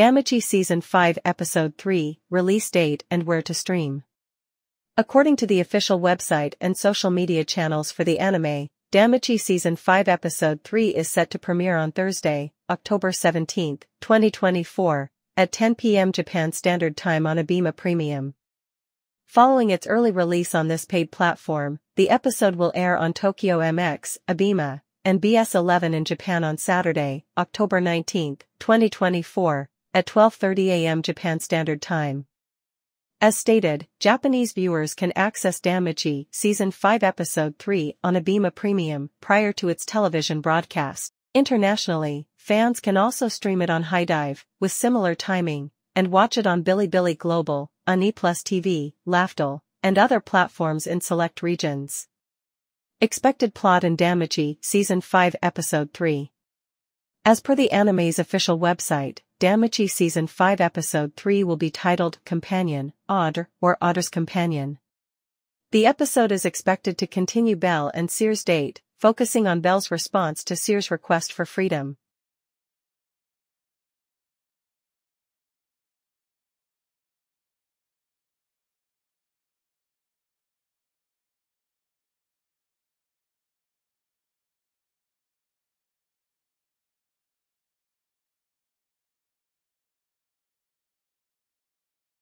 Danmachi Season 5 Episode 3, Release Date and Where to Stream. According to the official website and social media channels for the anime, Danmachi Season 5 Episode 3 is set to premiere on Thursday, October 17, 2024, at 10 p.m. Japan Standard Time on ABEMA Premium. Following its early release on this paid platform, the episode will air on Tokyo MX, ABEMA, and BS11 in Japan on Saturday, October 19, 2024, at 12.30 a.m. Japan Standard Time. As stated, Japanese viewers can access Danmachi Season 5 Episode 3 on ABEMA Premium prior to its television broadcast. Internationally, fans can also stream it on HIDIVE, with similar timing, and watch it on Bilibili Global, Aniplus TV, Laftel, and other platforms in select regions. Expected plot in Danmachi Season 5 Episode 3 As per the anime's official website, Danmachi Season 5 Episode 3 will be titled Companion, Odd, or Otter's Companion. The episode is expected to continue Bell and Syr's date, focusing on Bell's response to Syr's request for freedom.